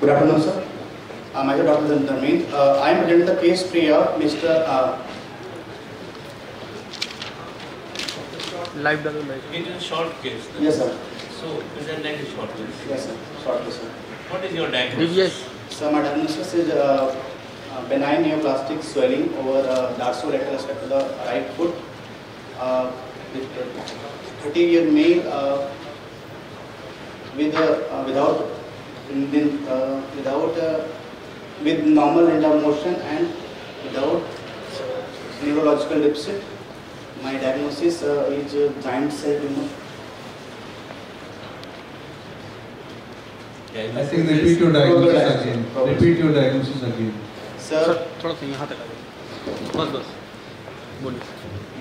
Good afternoon, sir. Uh, myself Dr. Dharmendra. Uh, I am presenting the case three of Mr. Uh, live डालो live It is a short case. yes, sir. So present like a short case. Yes, sir. Shortly, sir. What is your diagnosis? Divyesh So my diagnosis is uh, uh, benign neoplastic swelling over uh, dorsolateral aspect of the right foot. Uh, with uh, 30 year male uh, with uh, uh, without in, uh, without uh, with normal range of motion and without neurological deficit. My diagnosis uh, is uh, giant cell tumor. Diagnosis I think is- repeat your diagnosis Probable again. probable. Repeat your diagnosis again. Sir, sir थोड़ा सा यहाँ तक आ जाओ बस बस बोलिए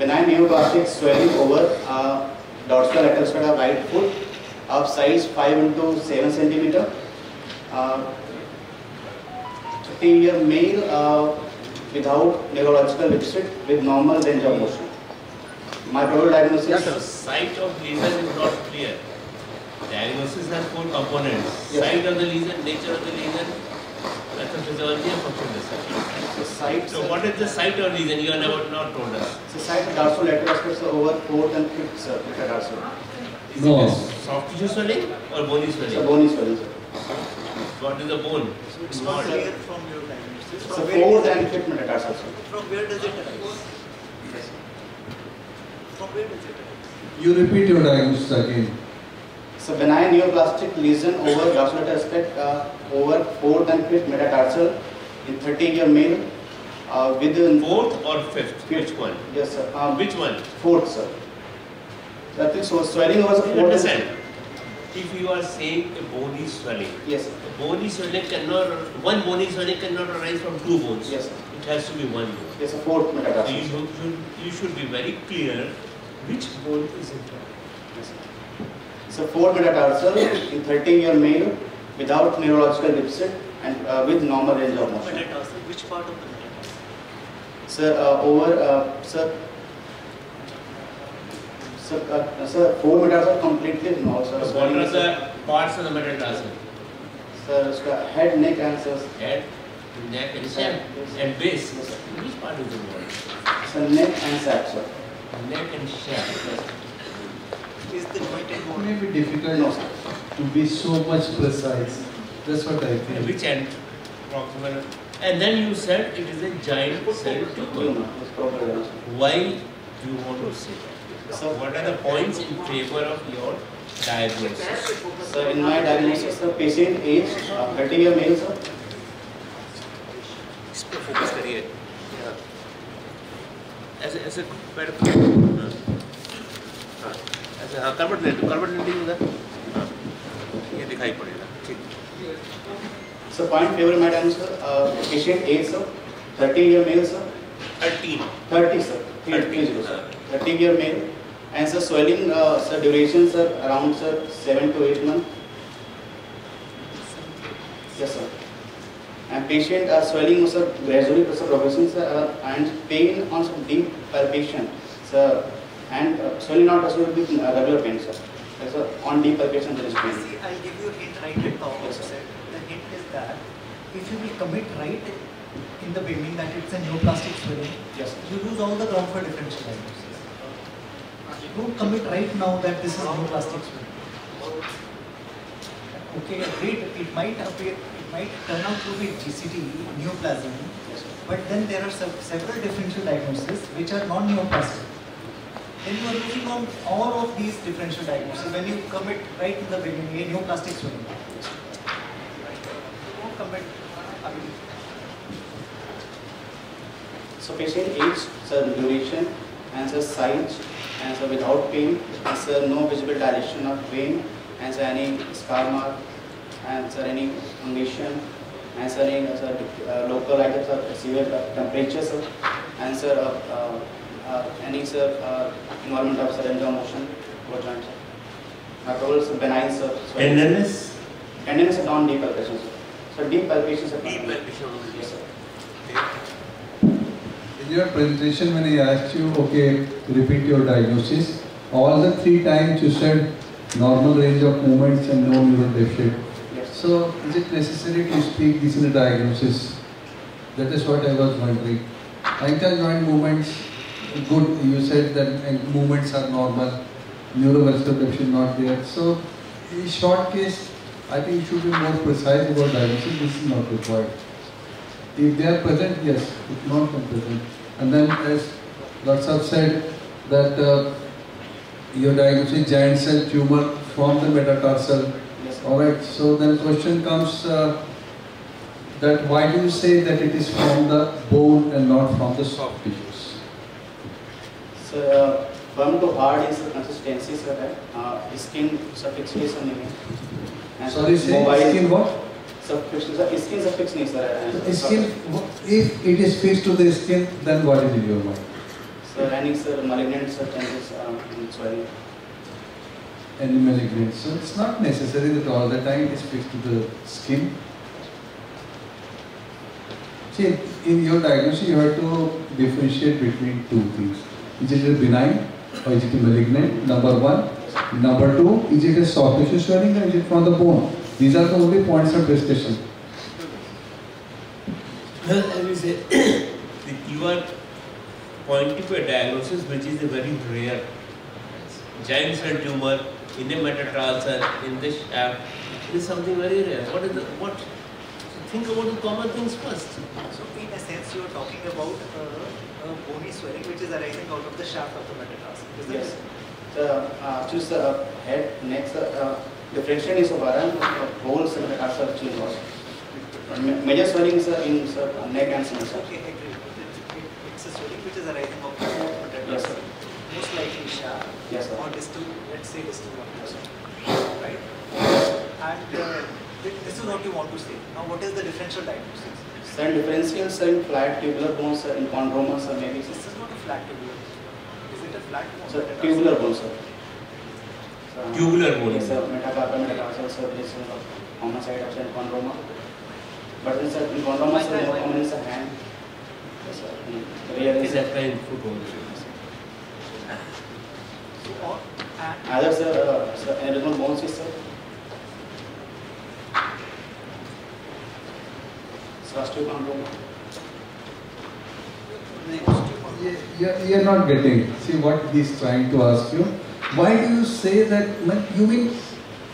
benign neoplastic swelling over uh, dorsal lateral side of right foot of size 5 into 7 centimeter. Uh, 30 year male uh, without neurological deficit with normal range of motion. My probable Yeah, diagnosis The site of lesion is not clear. Diagnosis has four components. Yes. Site of the lesion, nature of the lesion, pathophysiology and function description. the site, So what is the site of lesion? You have never not told us. the site of dorsal lateral aspects are over 4th and 5th sir, metatarsal. Is No. it a soft tissue swelling or bony It's a swelling? bony swelling sir. What is the bone? It's not clear from your diagnosis. It's From a where, 4th does and it, 5th metatarsal from where does it arise? From where does it arise? You repeat your diagnosis again. So benign neoplastic lesion over dorsal aspect uh, over fourth and fifth metatarsal in 30 year male uh, with Fourth or fifth? Which one? yes sir um, Which one? fourth sir. That is so swelling the fourth. understand? If you are saying a bone is swelling, Yes sir. a bony swelling cannot, one bone is swelling cannot arise from two bones. Yes sir. It has to be one bone. Yes sir. Fourth So you metatarsal. should, should- you should be very clear which bone is it. Yes, sir. So fourth metatarsal in 30 year male without neurological deficit and uh, with normal range of motion. Metatarsal, which part of the metatarsal? Sir, uh, over, uh, sir, Sir, uh, sir, 4 meters are completely involved, sir. So what are the parts of the metatarsal? Sir, sir, head, neck and sir. Head, neck and sir. And base. Yes, sir. Which part is involved? Sir, neck and sap, sir. Neck and shaft. Is the joint involved? It may be difficult no, sir. to be so much precise. That's what I think. Which end? Proximal. And then you said it is a giant cell tumor. Why do you want to say that? Sir, What are the points in favor of your diagnosis? Sir, in my diagnosis, sir, patient age uh, 30 year male, sir. इस पे focus करिए ऐसे ऐसे पैर हाँ हाँ, ऐसे हाँ करवट ले लो करवट ले लीजिए उधर हाँ ये दिखाई पड़ेगा ठीक So, point favor my diagnosis, sir. Uh, patient age, sir. 30 year male, sir. Thirteen 30, sir. 30, 30, sir. 30 year male. And sir, swelling, uh, sir, duration, sir, around, sir, 7 to 8 months. Yes, sir. And patient uh, swelling, sir, gradually, sir, progressing, sir, uh, and pain on some deep palpation, sir, and uh, swelling not associated with uh, regular pain, sir. Yes, sir. On deep palpation, there is pain. See, I'll give you a hint right at the Yes, sir. outset. The hint is that if you will commit right in the beginning that it's a neoplastic swelling, Yes, sir. you lose all the ground for differential diagnosis. Don't commit right now that this is neoplastic swelling. Okay, great, it might appear, it might turn out to be GCT, neoplasm, but then there are sev- several differential diagnoses which are non-neoplastic. Then you are looking on all of these differential diagnoses when you commit right in the beginning, a neoplastic swelling. Don't commit, I mean, So patient age, sir, duration, and sir, size, and sir, without pain, and sir, no visible dilation of vein, and sir, any scar mark, and sir, any condition, and sir, any uh, sir, uh, local items of severe uh, temperature, sir, and sir, uh, uh, uh, any sir, uh, involvement of sir, range motion, over joint, sir. My probable is benign, sir. swelling. Tenderness? Tenderness is non-deep palpation, sir. So deep palpation, sir. Deep palpation. Yes, sir. In your presentation, when I asked you, okay, repeat your diagnosis, all the three times you said normal range of movements and no neural deficit. Yes. So is it necessary to speak this in a diagnosis? That is what I was wondering. Ankle joint movements, good. You said that movements are normal. Neurovascular deficit not there. So in short case, I think you should be more precise about diagnosis. This is not required. If they are present, yes. If not, then present. And then as Lotsav said that uh, your is giant cell tumor from the metatarsal. Yes. Alright, so then question comes uh, that why do you say that it is from the bone and not from the soft tissues? So, uh, from the hard is the consistency, sir, that uh, skin suffocation. Sorry, say mobile, skin what? Sir, fix, sir, skin sir fix नहीं, sir. Skin, if it is fixed to the skin, then what is in your mind? Sir, any sir, malignant sir um. Any malignant. So it's not necessary that all the time it is fixed to the skin. See, in your diagnosis, you have to differentiate between two things. Is it a benign or is it a malignant? Number one. Number two, is it a soft tissue swelling or is it from the bone? These are the only points of discussion. Well, as we say, that you are pointing to a diagnosis which is a very rare giant cell tumor in a metatarsal in the shaft. It is something very rare. What is the what? Think about the common things first. So in a sense, you are talking about uh, a bony swelling which is arising out of the shaft of the metatarsal. Is Yes. it? So, uh, choose the head, neck, sir. Differentiation is over and whole sir metatarsal change was. Major swelling sir in sir neck and sir. Okay, I agree. It- it- It's a swelling which is arising of the Yes, sir. Most likely shaft Yes, sir. or distal, let's say distal one. Yes, sir. right? And uh, this is what you want to say. Now, what is the differential diagnosis? Sir, differential sir in flat tubular bones sir enchondroma sir maybe This is not a flat tubular. Is it a flat bone? Sir, tubular bone sir. Sir, Tubular bone. Yes sir, metacarpal metatarsal sir is in the common side of sir enchondroma. But in sir enchondroma sir more common is the hand. Yes sir. in Rear It is is a kind foot only. So, or, and Either sir, uh, sir, aneurysmal bone cyst sir. Sir, osteochondroma. You- You're, you're not getting. See what he's trying to ask you. Why do you say that? You mean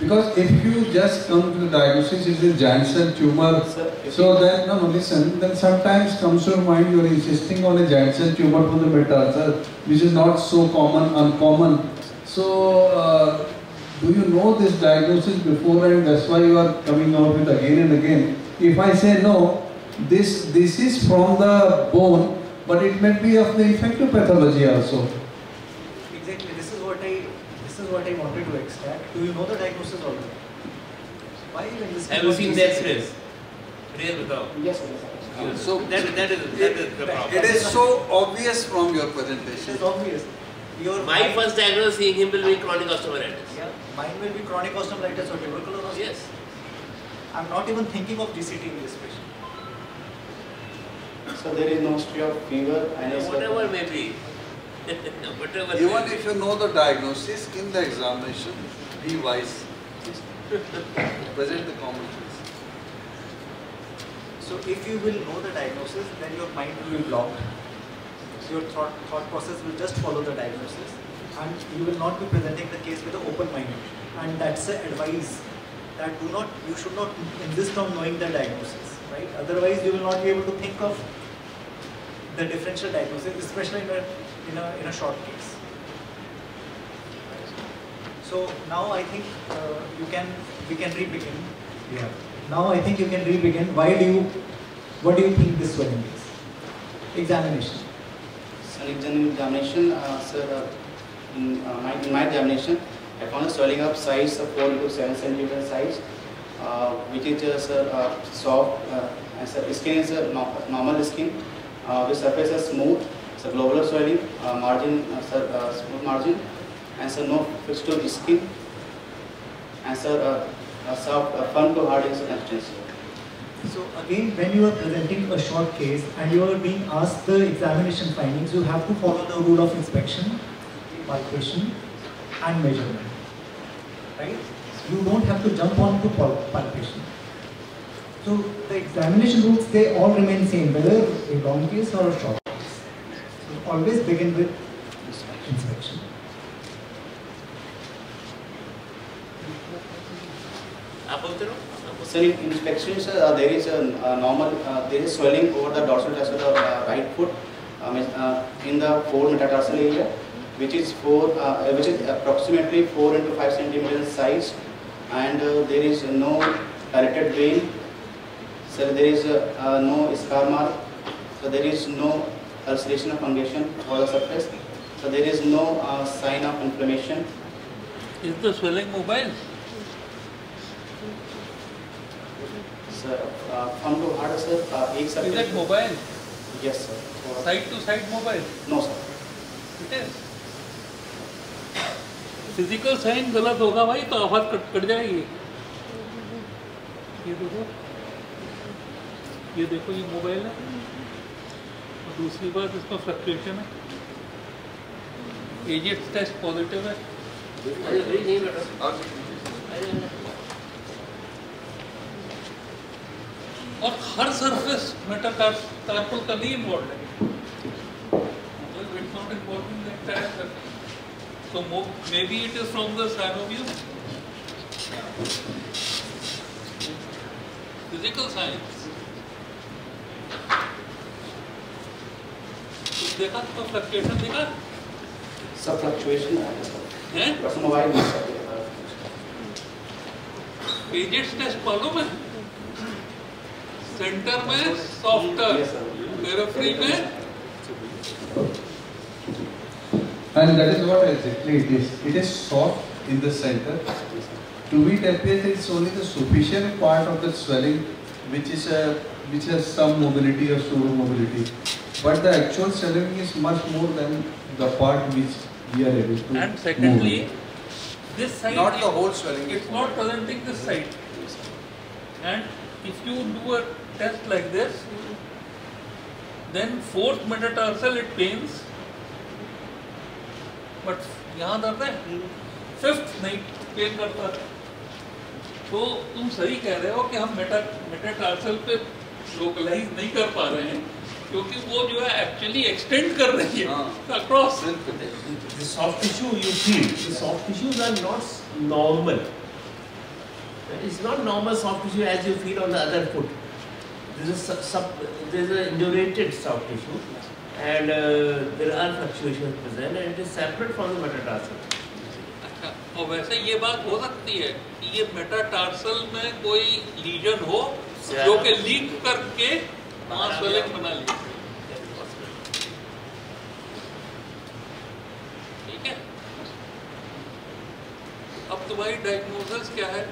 because if you just come to the diagnosis, a giant cell tumor. Sir, So then, no, no, listen. Then sometimes comes to your mind you are insisting on a giant cell tumor from the metatarsal, which is not so common, uncommon. So, uh, do you know this diagnosis before, and that's why you are coming out with again and again? If I say no, this this is from the bone, but it may be of the infective pathology also. exactly, this is what I this is what I wanted to extract. Do you know the diagnosis already? Why even this? Have you seen the X-rays? Real without. Yes sir. Yes, sir. So- that, that is that is the problem. It is so obvious from your presentation. is obvious. Your My mind- first diagnosis seeing him will be chronic osteomyelitis. Yeah, mine will be chronic osteomyelitis or tuberculosis. Yes. I'm not even thinking of GCT in this patient. So there is no history of fever and is Whatever may be. Whatever. may Even if you know the diagnosis in the examination, be wise. Present the common sense. So if you will know the diagnosis, then your mind will be blocked. So your thought, thought process will just follow the diagnosis and you will not be presenting the case with an open mind. And that's the advice that do not, you should not insist on knowing the diagnosis, right? Otherwise you will not be able to think of the differential diagnosis, especially in a, in a, in a short case. So now I think uh, you can, we can re-begin. Yeah. Now I think you can re-begin. Why do you, what do you think this swelling is? Examination. Sir, in examination, uh, sir, uh, in, uh, my, in my examination, I found a swelling of size of 4 to 7 centimeter size, uh, which is uh, sir, uh, soft, uh, and sir, skin is a no, normal skin, uh, the surface is smooth, so globular swelling, uh, margin, uh, sir, uh, smooth margin, and sir, no fistule skin, and sir, uh, soft, firm to hard. So again, when you are presenting a short case and you are being asked the examination findings, you have to follow the rule of inspection, palpation and measurement. Right? You don't have to jump on to pal- palpation. So the examination rules, they all remain same, whether a long case or a short always begin with inspection. Sir, in inspections, uh, there is a, uh, normal, uh, there is swelling over the dorsal tarsal of uh, right foot um, in the 4 metatarsal area, which is 4, uh, which is approximately 4 into 5 centimeters size, and there is no directed vein, so there is no scar mark, so there is no ulceration of fungation over the surface. So there is no uh, sign of inflammation. Is the swelling mobile? Sir, uh, from to heart, sir, uh, एक Is it mobile? Yes, sir. Or Side to side mobile? No, sir. It is. Physical sign गलत होगा भाई तो आवाज़ cut cut जाएगी ये देखो ये देखो ये मोबाइल है दूसरी बात, इसका फ्लक्चुएशन है? एजिट टेस्ट पॉजिटिव है? और हर सरफेस मेटर कार्पल का नहीं इन्वॉल्व है। तो maybe it is from the synovium physical signs कुछ देखा तो फ्लक्चुएशन देखा Sir, fluctuation है sir. है But mobile नहीं टेस्ट मालूम है सेंटर में सॉफ्टर पेरिफेरी में And that is what exactly it is. It is soft in the center. To it appears it's only the superficial part of the swelling which is a, which has some mobility or pseudo mobility. But the actual swelling is much more than the part which we are able to And secondly, move. this side Not the whole swelling. It's not presenting this side. And if you do a test like this, then fourth metatarsal it pains, but यहाँ दर्द है fifth नहीं pen करता तो तुम सही कह रहे हो कि हम मेटा मेटाटार्सल पे लोकलाइज नहीं कर पा रहे हैं क्योंकि वो जो है एक्चुअली एक्सटेंड कर रही है across soft tissue you feel soft tissues are not normal it's not normal soft tissue as you feel on the other foot this is सब this is indurated soft tissue and there are fluctuations present and it is separate from the metatarsal और वैसे ये बात हो सकती है कि ये मेटाटार्सल में कोई लीजन हो जो कि लीक करके ठीक है? अब तुम्हारी डायग्नोसिस क्या है?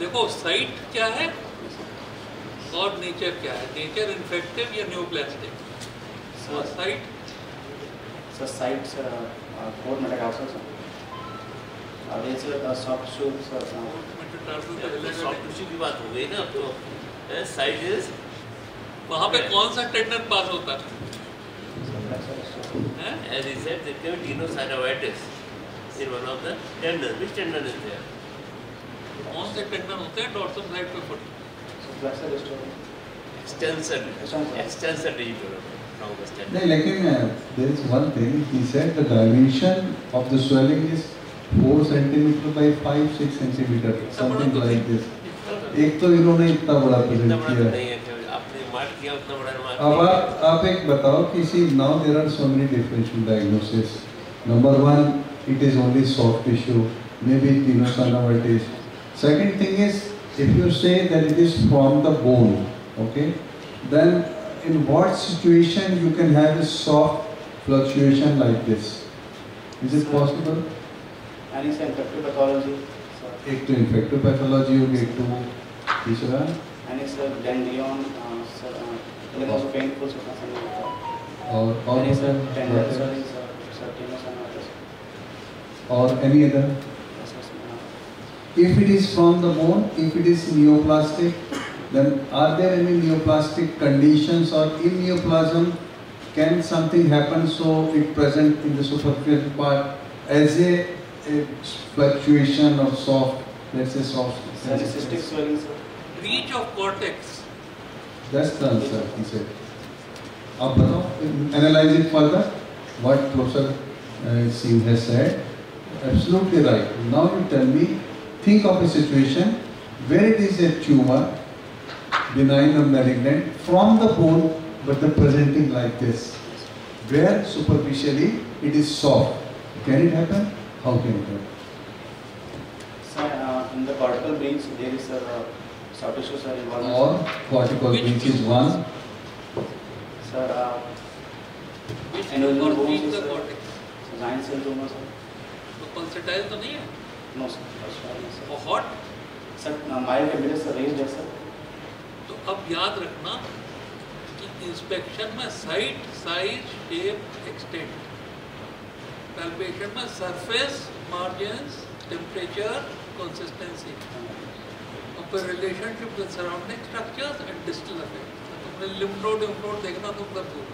देखो साइट क्या है और नेचर क्या है? नेचर इन्फेक्टिव या neoplastic site sir site sir code में लगा सर अब ये sir soft shoe sir soft shoe की बात हो गई ना अब तो। साइज़ इज़ वहाँ पे कौन सा टेंडर पास होता है as is said that there tenosynovitis in one of the tender which tender is there कौन से टेंडर होते हैं? डॉर्सल साइड पे फुट एक्सटेंशन एक्सटेंशन डिजिटल नहीं लेकिन there is one thing he said the dimension of the swelling is 4 centimetre by 5 6 centimetre something like this एक तो इन्होंने इतना बड़ा प्रेजेंट बड़ा किया तो नहीं है कि आपने मार्क किया उतना बड़ा मार्क अब आप आप एक बताओ कि now there are so many differential diagnoses number one it is only soft tissue maybe tenosynovitis second thing is if you say that it is from the bone okay then in what situation you can have a soft fluctuation like this is it possible and it's infective pathology. sir. एक तो infective pathology होगी एक तो Yes, uh, sir. Uh, oh. And it's a ganglion, uh, painful. Or, and it's a tendon. Or any other? If it is from the bone, if it is neoplastic, then are there any neoplastic conditions or in neoplasm can something happen so it present in the superficial part as a, a fluctuation of soft, let's say soft. Sir, cystic swelling, sir breach of cortex. That's the answer, he said. अब बताओ, analyze it further. What Professor uh, Singh has said, absolutely right. Now you tell me, think of a situation where it is a tumor, benign or malignant, from the bone, but the presenting like this, where superficially it is soft. Can it happen? How can it happen? Sir, uh, in the cortical breach, there is a uh, cortical Which is one, Sir, uh, Which And will tumor not breach bones, the sir? cortex? giant cell tumor, sir. तो pulsatile तो नहीं है No, sir. First one, sir. और hot Sir, uh, mild evidence sir, raised है, sir. तो अब याद रखना कि इंस्पेक्शन में site size shape extent palpation में सरफेस मार्जिन्स टेम्परेचर कंसिस्टेंसी और relationship with surrounding structures and distal effect तुमने लिम्फ नोड लिम्फ नोड देखना तुम कर दो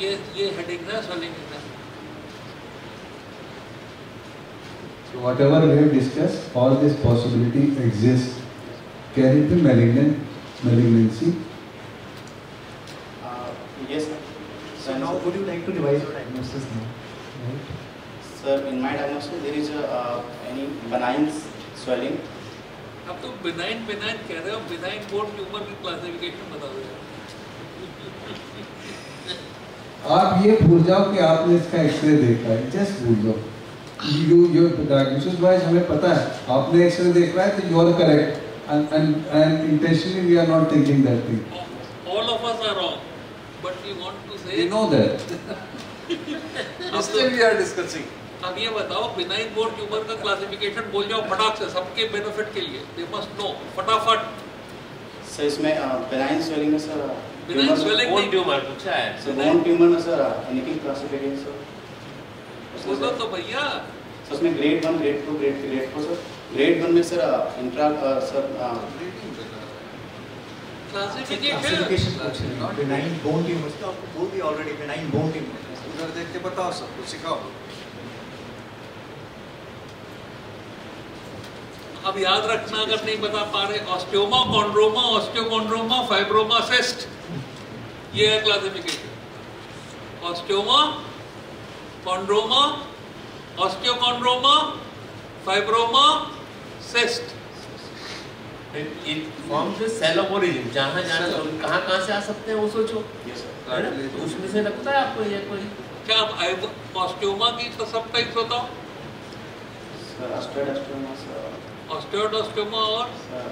ये ये हेडिंग है स्वेलिंग है So whatever we have discussed, all this possibility exists. Can it be malignant, malignancy? Uh, yes. So now would you like to revise your diagnosis now? Right? Sir, in my diagnosis, there is a, uh, any benign swelling. अब तुम benign benign कह रहे हो benign बोर्ड tumour की classification बता दो। आप ये भूल जाओ कि आपने इसका एक्सरे देखा है। जस्ट भूल जाओ। यू योर डायग्नोसिस वाइज हमें पता है। आपने एक्सरे देखा है तो you are correct and and intentionally we are not thinking that thing all of us are wrong but we want to say we know that Still तो- we are discussing. अब ये बताओ बिनाइन बोर्ड tumour का classification बोल जाओ फटाक से सबके बेनिफिट के लिए। दे मस्ट नो फटाफट। सर इसमें benign swelling में सर Benign swelling कौन ट्यूमर पूछा है? सर बोन ट्यूमर में सर एनीथिंग क्लासिफिकेशन सर? बोलो तो भैया। सर उसमें grade one grade two grade three grade four sir. Grade one में sir intra sir classification benign bone tumors तो आपको बोल दिया already benign bone tumor उधर देख के बताओ सबको सिखाओ। अब याद रखना अगर नहीं बता पा रहे osteoma chondroma osteochondroma fibroma cyst ये है classification osteoma chondroma osteochondroma fibroma cyst it forms the cell of origin जहाँ जाना कहाँ कहाँ से आ सकते हैं वो सोचो। यस सर तो उसमें से लगता है आपको ये कोई। क्या अब ऑस्टियोमा की तो सब टाइप्स बताओ sir osteoid osteoma sir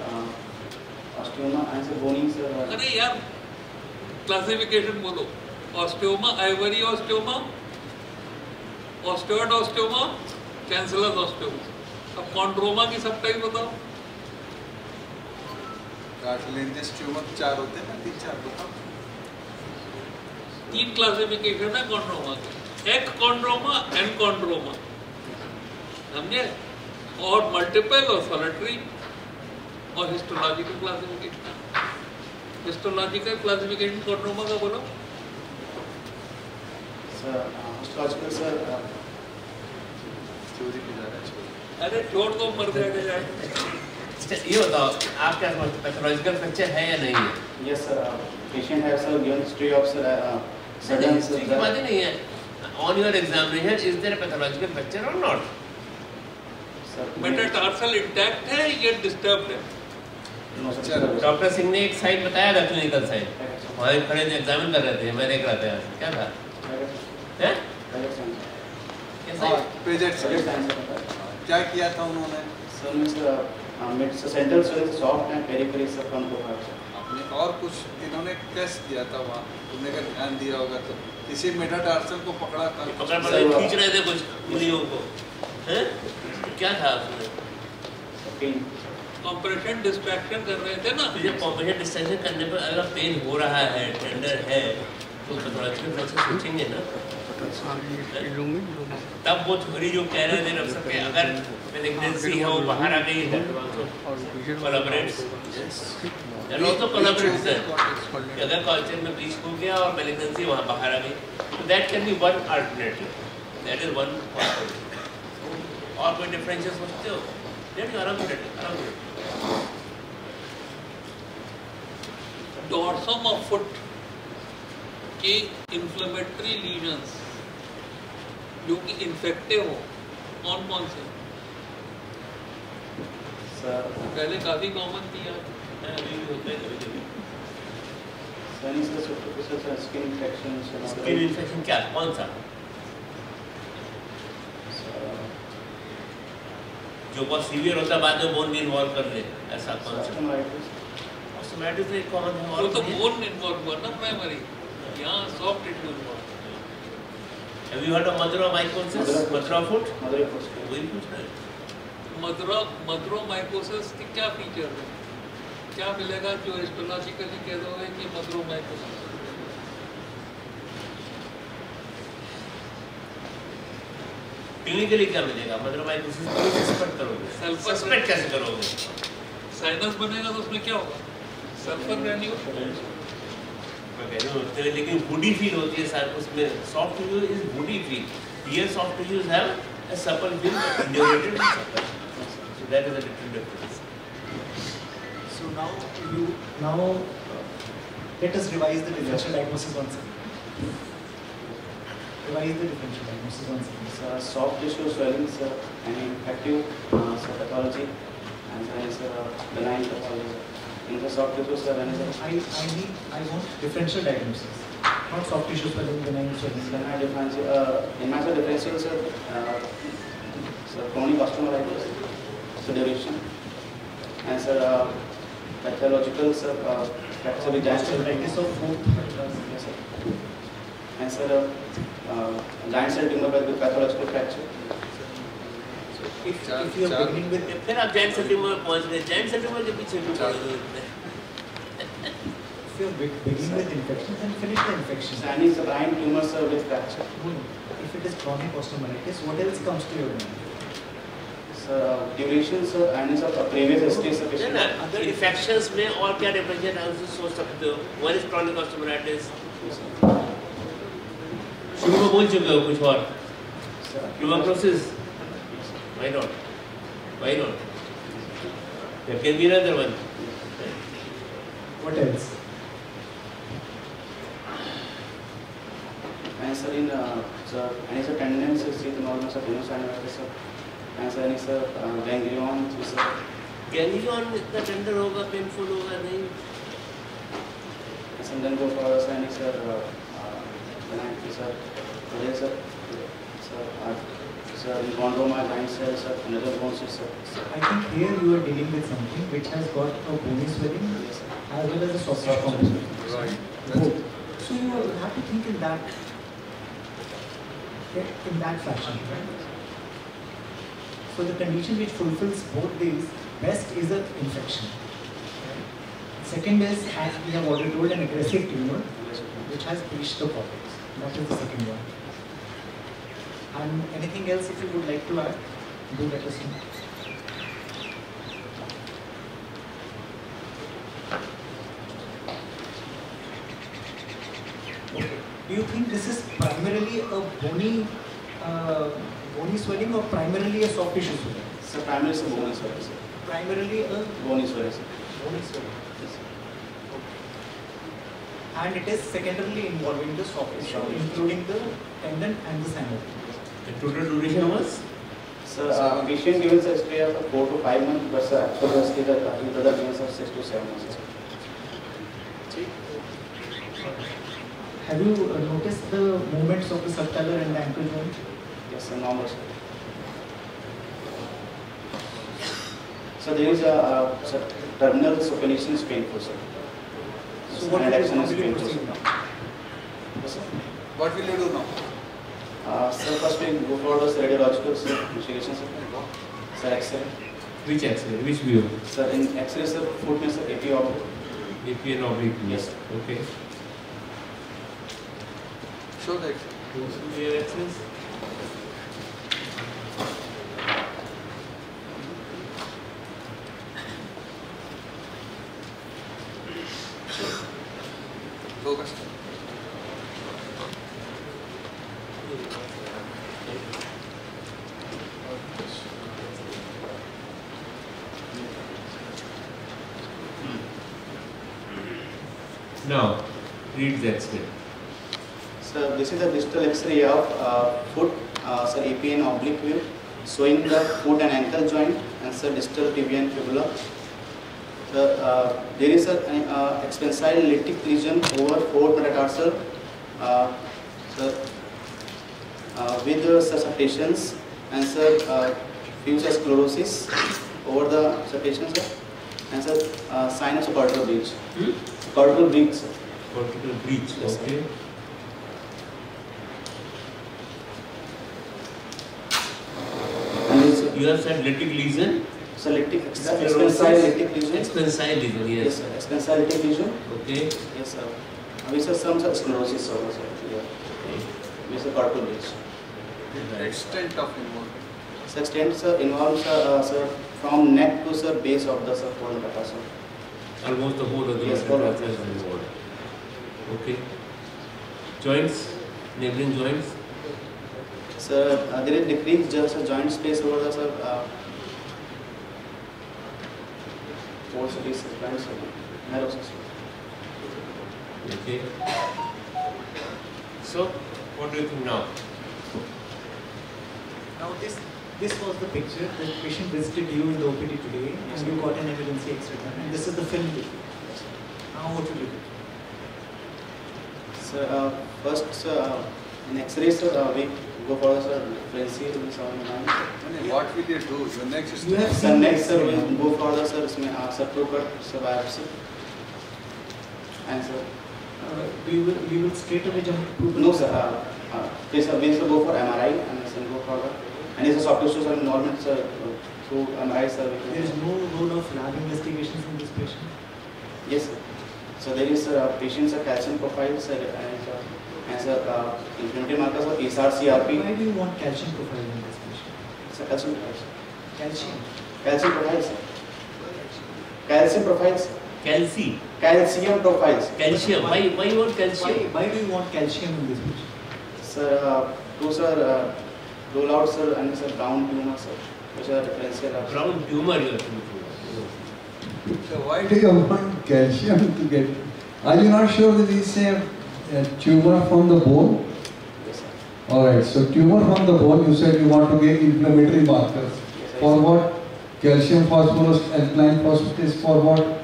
osteoid osteoma और एंड सर बोनिंग सर अरे यार क्लासिफिकेशन बोलो। Osteoma ivory osteoma osteoid osteoma cancellous osteoma अब कॉन्ड्रोमा की सब टाइप बताओ। कार्टिलेजियस ट्यूमर चार होते हैं ना तीन चार बताओ तीन क्लासिफिकेशन है कॉन्ड्रोमा के। एक कॉन्ड्रोमा एन कॉन्ड्रोमा समझे? और मल्टीपल और सॉलिटरी और histological classification histological classification chondroma का बोलो। सर सर चोरी है। चोरी अरे छोड़ दो मर जाएगा यार अच्छा, ये बताओ आप क्या समझते पैथोलॉजिकल फ्रैक्चर है या नहीं है? Yes sir patient have sir given history of sir sudden की बात ही नहीं है। On your examination is there pathological fracture और नॉट मेटाटार्सल इंटैक्ट है ये डिस्टर्ब्ड है? डॉक्टर सिंह ने एक साइड बताया था क्लिनिकल साइड वहाँ खड़े एग्जामिन कर रहे थे मैं देख रहा था यहाँ से। क्या था? हैं? हाँ क्या किया था उन्होंने? Central soft and periphery sir तो आपने और कुछ इन्होंने टेस्ट किया था वहाँ। तुमने अगर ध्यान दिया होगा तो। किसी मेटाटार्सल को पकड़ा था? पकड़ पकड़ खींच रहे थे कुछ उंगलियों को। हैं? क्या था उसमें? पेन कॉम्प्रेशन डिस्ट्रैक्शन कर रहे थे ना? तो जब कॉम्पिटेंट डिस्टेंशन करने पर अगर पेन हो रहा है टेंडर है तो पैथोलॉजिकल फ्रैक्चर सोचेंगे ना। तब वो छोरी जो कह रहे थे डॉक्टर के अगर प्रेगनेंसी है वो बाहर आ गई है आल्सो कोलैबोरेट्स अगर कल्चर में ब्रीच हो गया और प्रेगनेंसी वहाँ बाहर आ गई तो that can be one alternative that is one और कोई डिफरेंशियल सोचते हो? लेट आराम से आराम से डॉर्सम ऑफ़ फुट के इन्फ्लेमेटरी लीजन्स जो कि इन्फेक्टिव हो कौन कौन से? सर पहले काफ़ी कॉमन थी यार। अभी भी होते हैं कभी कभी सर इसका sir skin infection skin infection क्या? कौन सा? जो बहुत सीवियर होता है बाद में बोन भी इन्वॉल्व कर ले ऐसा कौन सा? ऑस्टोमेटिस एक कॉमन है वो तो बोन इन्वॉल्व हुआ ना प्राइमरी यहाँ soft tissue involve Have you heard of Madura mycosis? Madura foot? Madura foot वही पूछ रहे हैं। मदरा मद्रोमाइकोसिस के क्या फीचर है? क्या मिलेगा जो हिस्टोलॉजिकली कह दोगे कि मद्रोमाइकोसिस क्लिनिकली क्या मिलेगा Madura mycosis को सस्पेक्ट करोगे सस्पेक्ट कैसे करोगे साइनस बनेगा तो उसमें क्या होगा सल्फ़र ग्रैन्यूल मैं कह रहा हूँ तो लेकिन वुडी फील होती है सर उसमें soft tissue is woody feel here soft tissues have a supple feel indurated and supple so that is a different difference So now you now uh, let us revise the differential diagnosis once again. Revise the differential diagnosis again. sir soft tissue swelling sir and infective uh, sir pathology and then sir uh, benign pathology in the soft tissue sir when sir I, I need I want differential diagnosis, not soft tissue swelling, benign swelling. Then I difference, uh, in my sir differential sir, uh, sir chronic osteomyelitis, so duration, and sir uh, pathological sir uh, fracture with giant of foot. And sir uh, uh, giant cell tumor with pathological fracture. If, if you are beginning with फिर आप tumour पहुँच गए giant cell tumour के पीछे भी if you are beginning with infection, then finish the infection. And is a blind tumor sir with fracture. No, no. If it is chronic osteomyelitis, what else comes to your mind? Sir uh, duration sir and is a previous history. है patient. ना Other- infections में और क्या differentiate diagnosis सोच सकते हो one is chronic osteomyelitis Yes, sir. क्यों बोल चुका हूँ कुछ और क्यों process why not why not can be other one what else मैं sir in sir any sir tendon sheath तो नॉर्मल सर बिनो साइन वाले सर। मैं सर एनी सर गैंग्रियोन सी सर। गैंग्रियोन इतना टेंडर होगा पेनफुल होगा नहीं? Sir then go for sir any sir बनाएँ sir I think sir, there is a sir, sir, enchondroma, giant cell, sir, another bones, sir. I think here you are dealing with something which has got a bony swelling Yes, as well as a soft tissue Soft component. Right. Both. So you have to think in that in that fashion, right? So the condition which fulfills both these best is an infection. Second is, as we have already told, an aggressive tumor which has breached the cortex. That is the second one. And anything else if you would like to add, do let us know. Okay. Do you think this is primarily a bony, uh, bony swelling or primarily a soft tissue swelling? Sir, primary is a is sir. Primarily a is sir. bony swelling. Yes, sir. And it is secondarily involving the soft tissue, including the tendon and the synovium. The total duration was Sir, uh, patient given sir stay of four to five months, but sir, actual stay the brother given sir six to seven months. sir. Have you uh, noticed the movements of the subtalar and the ankle joint? Yes, sir, normal, sir. So there is a, uh, sir, terminal supination is painful, sir. So what And will you, action how is will you painful, sir. now? Yes, sir. What will you do now? Uh, sir, first we go for the radiological sir, investigation, sir. Sir, X-ray. which X-ray? Which view? Sir, in X-ray, sir, foot means sir, AP oblique. AP and oblique. Yes. Okay. Show the Do you have X-rays? focus. Now, that script. So this is a digital X-ray of uh, foot, uh, sir, AP and oblique view, showing the foot and ankle joint, and sir, distal tibia and fibula. So uh, there is a uh, expansile lytic lesion over four metatarsal, uh, sir, uh, with the septations and sir, uh, future sclerosis over the septations, sir, and sir, uh, of cortical breach. Hmm? vertical breach. Sir. Vertical breach. Yes, okay. Sir. you have said lytic lesion. Selective extensile lytic lesion. Extensile lesion. Yes. yes sir. Extensile lytic lesion. Okay. Yes, sir. अभी sir some sir sclerosis होगा sir या ये sir vertical breach extent of involvement sir extent sir involve sir sir from neck to sir base of sir, sir Kolkata sir Almost the whole of the Yes, whole of metatarsal is involved. Okay. Joints, neighboring joints. Sir, uh, there is decreased just a joint space over the, sir, uh, four cities, sir, joints, narrow, sir. Okay. So, what do you think now? Now this this was the picture. The patient visited you in the OPD today, and you got an emergency X-ray done, and this is the film. with you. Now what will you do? Sir, uh, first, sir, uh, in X-ray, sir, uh, we go for the, sir, differentiate with seven nine. And what will you do? Your next You step. have Sir, seen next, sir, X-ray we now. go for the, sir, इसमें, uh, sir, pro cut, sir, biopsy. And, sir, Uh, we will we will straight away jump to no, sir, uh, uh, okay, sir, we sir, go for MRI and then go for the, and it's a soft tissue, sir, normal, sir, through MRI, sir, There is no role of lab investigations in this patient. Yes, sir. So there is, sir, uh, patient's uh, calcium profile, sir, and, uh, and, sir, uh, inflammatory markers of SR, CRP. Why do you want calcium profile in this patient? Sir, calcium profile, sir. Calcium. Calcium profile, sir. Calcium profiles, Calci, calcium profiles. calcium. Why, why you want calcium? why do you want calcium in this patient? Sir, uh, two sir, uh, roll out sir, and sir, brown tumor sir, which are differential. of- Brown tumor you are thinking. So why do you want calcium to get? Are you not sure that this is a, a tumor from the bone? Yes, sir. Alright, so tumor from the bone, you said you want to get inflammatory markers. Yes, sir. For what? Calcium phosphorus, alkaline phosphatase for what?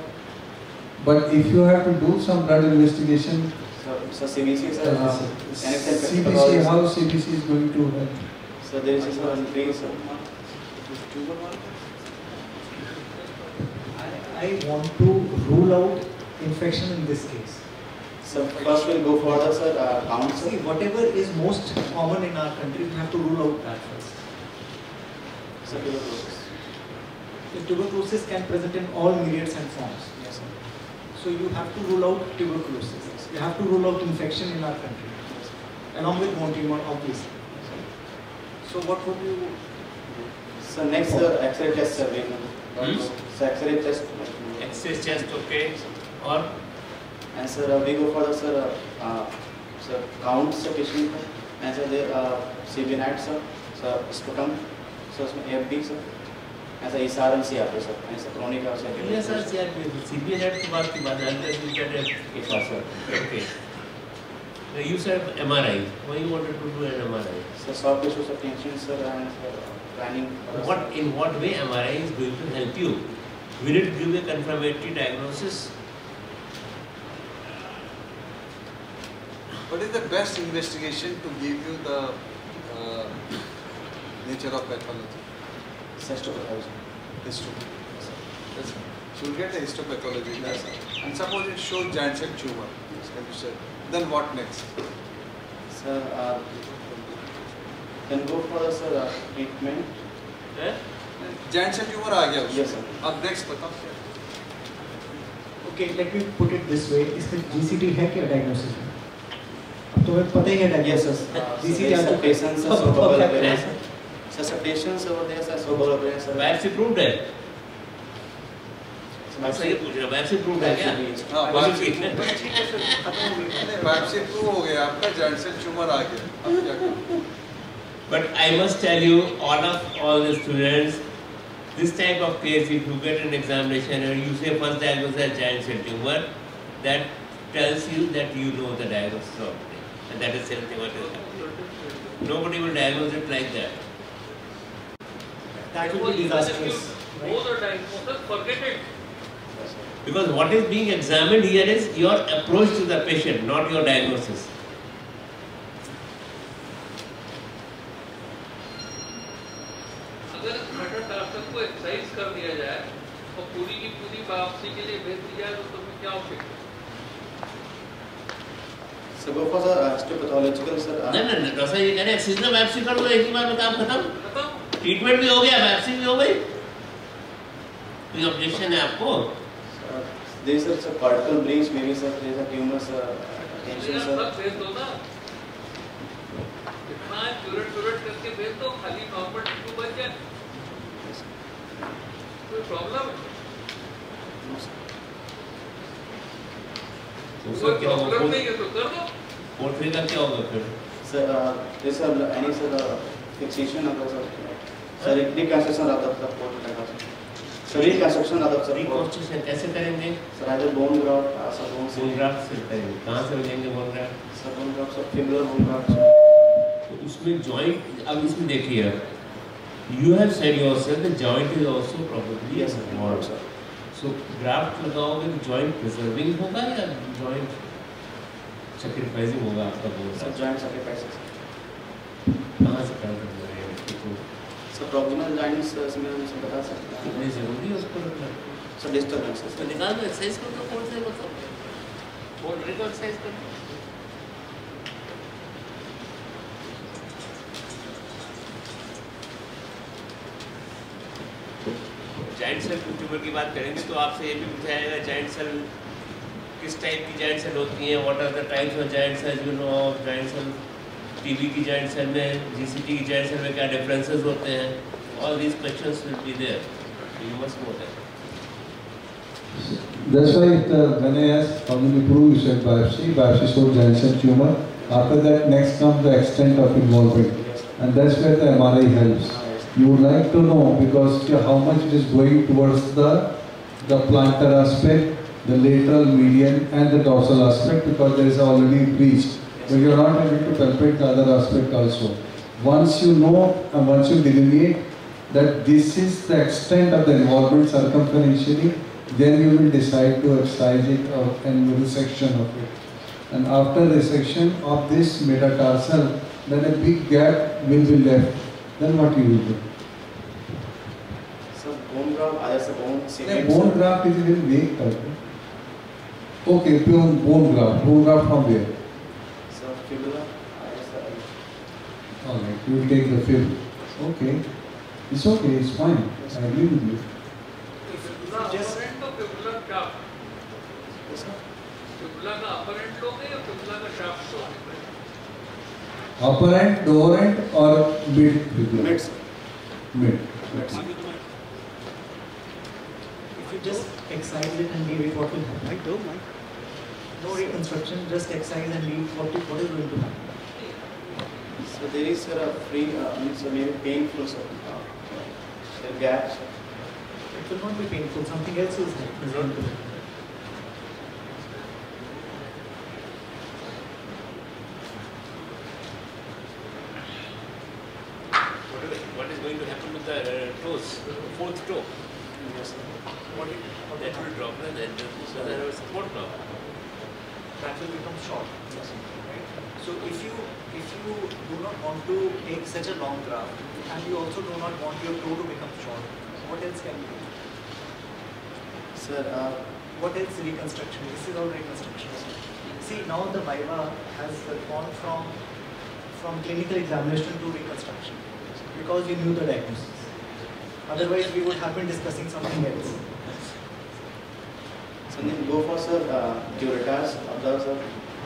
But if you have to do some blood investigation, So, so CBC sir, uh, CBC, how. CBC is going to help? So there is a increase. I, I want to rule out infection in this case. So first we'll go for the sir, uh, count See, whatever is most common in our country, we have to rule out that first. Sir, tuberculosis. The tuberculosis can present in all myriads and forms. Yes, sir. So you have to rule out tuberculosis. You have to rule out infection in our country, along with bone tumor, obviously. So what would you? So next sir, X-ray test sir, Hmm? So X-ray test. Access chest, okay. Or And sir, uh, we go for the sir, uh, uh, sir, count sir patient का. And sir, there uh, CB night sir, sir, sputum, sir उसमें AFB sir. And sir, ESR and CRP sir. And sir, chronic और sir. yes, sir, CBA head की बात की बात है. Unless you get you said MRI. Why you wanted to do an MRI? So soft tissue sir, tension sir, and sir, planning. What in what way MRI is going to help you? Will it give a confirmatory diagnosis? What is the best investigation to give you the uh, nature of pathology? Histopathology. Histo. Yes, sir. So you get the histopathology. Yes, sir. And suppose it shows giant cell tumor. As you said. Then what next? Sir, uh, can go for the sir, uh, treatment. Eh? Giant cell tumor आ गया Yes, sir. अब next बताओ क्या? Okay, let me put it this way. इसमें GCT है क्या diagnosis में? अब तुम्हें पता ही है Yes, diagnosis. sir. Uh, GCT sir, आ चुका है. patients, sir, अब so बताओ क्या bubble करना appearance. है? proved है. So, ऐसा ये पूछ रहा biopsy proved है क्या? हाँ What biopsy is it? खत्म हो गई नहीं biopsy prove हो गया आपका giant cell tumor आ गया अब क्या करें? But I must tell you, all of all the students, this type of case, if you get an examination and you say first diagnosis as giant cell tumor, that tells you that you know the diagnosis of it. And that is same thing what is happening. Nobody will diagnose it like that. That Because would be even if disastrous. you know the diagnosis, forget it. Because what is being examined here is your approach to the patient, not your diagnosis. अगर metatarsal को exercise कर दिया जाए और पूरी की पूरी वापसी के लिए भेज दी जाए तो क्या So go for the uh, histopathological, uh, नहीं नहीं डॉक्टर साहब ये कह रहे हैं एक्सिस में कर दो एक ही बार में काम खत्म। ट्रीटमेंट भी हो गया मैप्सी भी हो गई। कोई ऑब्जेक्शन है आपको। There sir sir particle breach maybe sir there sir tumour sir tension sir sir. भेज दो ना? इतना चुरट चुरट करके भेज दो तो खाली कॉपर टिश्यू बच जाए? कोई प्रॉब्लम तो सर क्या होगा? कोई नहीं है तो कर दो। और फिर क्या होगा फिर? Sir sir any sir fixation होगा सर सर इतनी कैसे सर आता था पोर्ट लगा सर शरीर का सेक्शन अदर शरीर को। अच्छे से कैसे करेंगे? सर आज bone graft sir bone bone graft से करेंगे। कहाँ से लेंगे bone graft sir bone graft सब फिंगर बोन ग्राफ्ट तो उसमें जॉइंट अब इसमें देखिए you have said yourself the joint is also probably age model sir so graft लगाओगे तो जॉइंट प्रिजर्विंग होगा या जॉइंट सैक्रिफाइसिंग होगा आपका बोन सर जॉइंट सैक्रिफाइसिंग कहाँ से करेंगे Proximal joints, uh, इसमें हम sir बता सकते हैं. कितनी ज़रूरी है उसको Sir, disturbances. तो निकाल दो एक्सरसाइज कर दो कौन से मतलब बोल रहे एक्सरसाइज कर दो जॉइंट सेल ट्यूमर की बात करेंगे तो आपसे ये भी पूछा जाएगा जॉइंट सेल किस टाइप की जॉइंट सेल होती हैं what are the types of giant cell you know of giant cell TB की जॉइंट सेल में जीसीटी की जॉइंट सेल में क्या डिफरेंसेस होते हैं all these questions will be there you must know that That's why the, when I asked how many prove, you said biopsy, biopsy showed Janssen tumor. After that, next comes the extent of involvement. And that's where the MRI helps. Ah. You would like to know because how much it is going towards the, the plantar aspect, the lateral, median and the dorsal aspect because there is already breach. But you are not able to palpate the other aspect also. Once you know and once you delineate that this is the extent of the involvement circumferentially, then you will decide to excise it or, and resection of it. And after resection of this metatarsal, then a big gap will be left. Then what you will do? Sir, bone graft, either sir, bone The bone graft is a very vague. Okay, bone graft. Bone graft from where? All right, you take the fifth. Okay, it's okay, it's fine. I agree with you. Upper end, Operant, end, or mid fibula? Mid. Mid. If you just excise it and give it what will happen. I don't like no reconstruction, just excise and leave. What, is- what is going to happen? So there is sir, a free, uh, means uh, maybe painful, sir. Uh, There are gaps. sir. It will not be painful. Something else is is going to happen. What is, what is going to happen with the uh, toes, fourth toe? Yes, sir. What it, That will drop and then so there is support now. That will become short. Yes. So if you if you do not want to take such a long graft and you also do not want your toe to become short, what else can you do? Sir, uh, What else reconstruction? This is all reconstruction. See now the Viva has gone from from clinical examination to reconstruction because we knew the diagnosis. Otherwise we would have been discussing something else. so then go for sir, uh, other sir.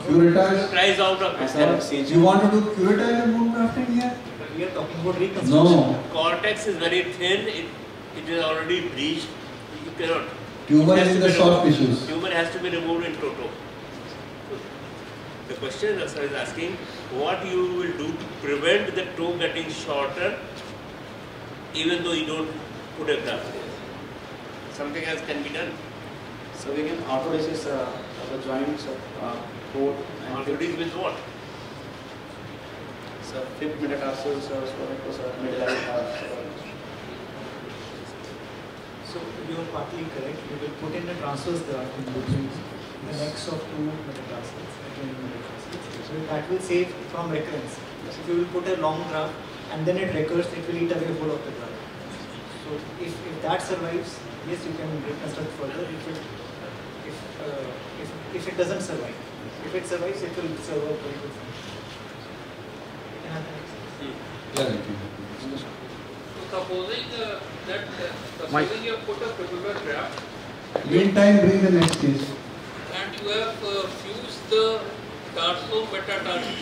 Curettage. Tries out of And it. sir. You want to do curettage and bone grafting here? But we are talking about reconstruction. No. Cortex is very thin, it, it is already breached. You cannot. Tumor has is in to the be soft removed. tissues. Tumor has to be removed in toto. The question sir is asking what you will do to prevent the toe getting shorter even though you don't put a graft there. Something else can be done. So we can arthrodesis uh, the joints, uh, fourth and Already with what? So fifth metatarsal, so it was a midline. Uh, So you are partly correct. You will put in the transverse graft in between the necks of two metatarsals, adjoining metatarsals. So that will save from recurrence. If you will put a long graft and then it recurs, it will eat away whole of the graft. So if, if that survives, yes, you can reconstruct further. If it if, uh, if, if it doesn't survive, if it survives, it will survive very good. Next. Yeah. So supposing uh, that, uh, supposing you have put a fibular graft Meantime, bring the next case. and you have uh, fused the tarso-metatarsal,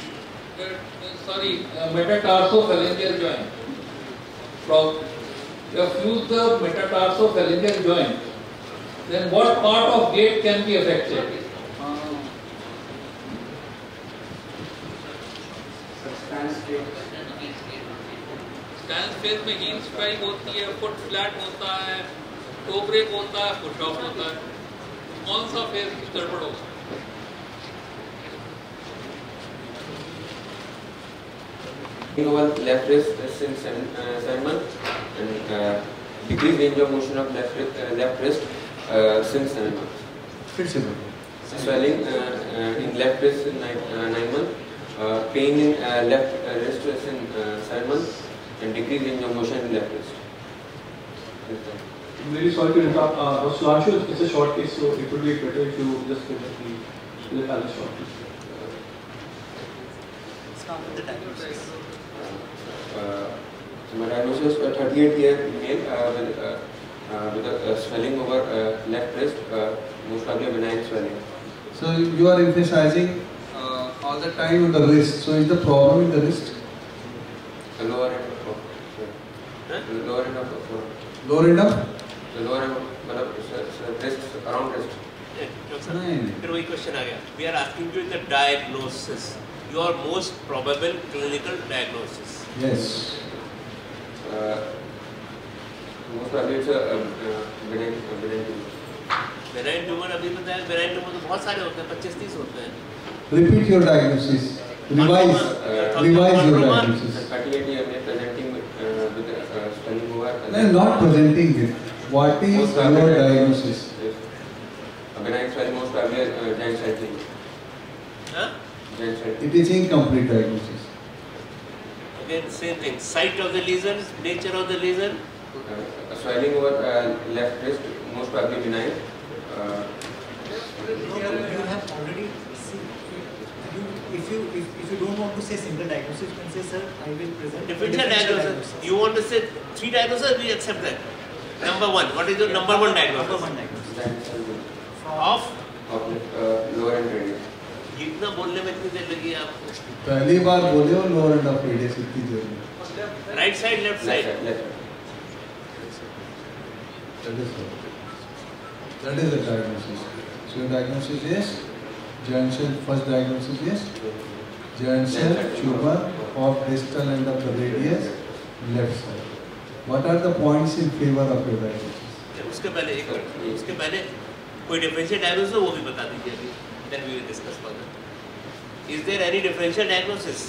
uh, uh, sorry, uh, metatarso-phalangeal joint. From, you have fused the metatarso-phalangeal joint, then what part of gait can be affected? Stand phase में heel strike होती है foot flat होता है to break होता है push of होता है कौन सा फ़ेज़ गड़बड़ होगा over left wrist since seven, uh, seven months and uh, decreased range of motion of left wrist, uh, left wrist Uh, since nine months. Since nine months. Swelling uh, uh, in left wrist in nine months, pain in left wrist in seven months, and decrease in your motion in left wrist. I'm really sorry to interrupt. Uh, it's a short case, so it would be better if you just finish the, the other short case. diagnosis. uh, so, Maranosis, 38 year male, uh, with, uh, with a, uh, swelling over uh, left wrist, uh, most probably a benign swelling. So you are emphasizing uh, all the time on the wrist. So is the problem in the wrist? The lower end of Huh? the lower end of the Lower end up? the lower end of मतलब स- स- wrist around wrist. Yeah, Dr. Sir, नहीं फिर वही question आ गया we are asking you the diagnosis your most probable clinical diagnosis Yes. most probably it's a benign benign tumor. Benign tumor अभी पता है benign tumor तो Repeat your diagnosis. Revise revise your diagnosis. No, not presenting it. What is your diagnosis? Benign swelling most probably giant It is incomplete diagnosis. Again, same thing. Site of the lesion, nature of the lesion. Uh, a swelling over uh, left wrist most probably benign. Uh, You have already seen. You, if you if, if you don't want to say single diagnosis, you can say, sir, I will present. a differential differential diagnosis you want to say three diagnoses we accept that number one what is your number one Number diagnosis one diagnosis. cell tumor. From of Of uh, lower end radius. इतना बोलने में इतनी देर लगी आपको पहली बार बोले हो लोअर एंड ऑफ़ रेडियस इतनी देर right side left side side, left side. That is all. That is the diagnosis. So your diagnosis is giant cell, first diagnosis is giant cell tumor of distal end of the radius left side. What are the points in favor of your diagnosis? उसके पहले एक minute उसके पहले कोई differential diagnosis हो वो भी बता दीजिए अभी then we will discuss further is there any differential diagnosis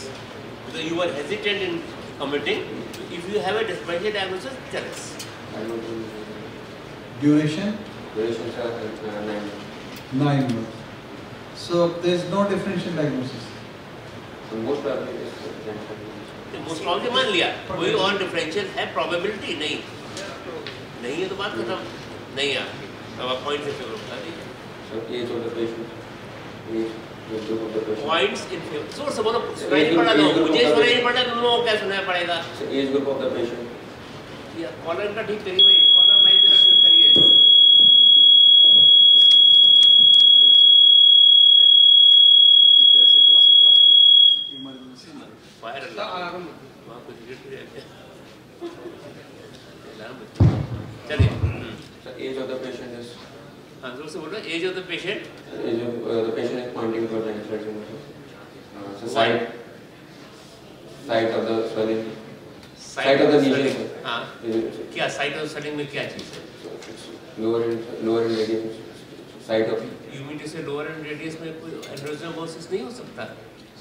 so you were hesitant in committing if you have a differential diagnosis tell us Duration? Durations are uh, nine months. Nine months. So there is no differential diagnosis. So most probably is. Most problem मान लिया कोई और differential है probability नहीं नहीं है तो बात खत्म नहीं है अब आप पॉइंट से फेवर बता दीजिए the group of the patient. Points in favour ज़ोर से बोलो सुनाई नहीं पड़ा लो मुझे सुनाई नहीं पड़ा तुम लोगों को क्या सुनाई पड़ेगा So age group of the patient. Collar का ठीक करिए भाई का आरंभ वहाँ कुछ गिफ्ट चलिए। Age of the patient is हाँ तो ज़ोर से बोल रहे age of the patient age of the patient is pointing to the instruction so side side of the sorry side of the नीचे हाँ। क्या साइड ऑफ़ सडिंग में क्या चीज़ है? Lower end lower end radius side of you mean to से lower end radius में कोई एंड्रोजनोसिस नहीं हो सकता?